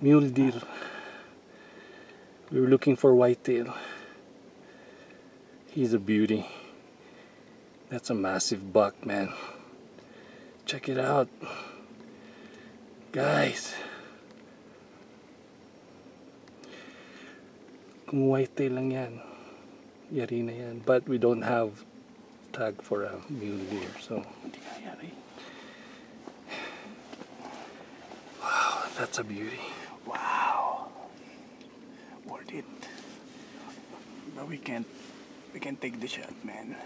mule deer. We were looking for whitetail. He's a beauty. That's a massive buck, man. Check it out. Guys. Kung whitetail lang yan, yari na yan. But we don't have tag for a mule deer, so yari. Eh. Wow, that's a beauty. It. But we can't we can't take the shot, man.